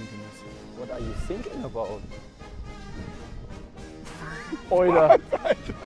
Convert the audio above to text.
thinking this. What are you thinking about? Oida.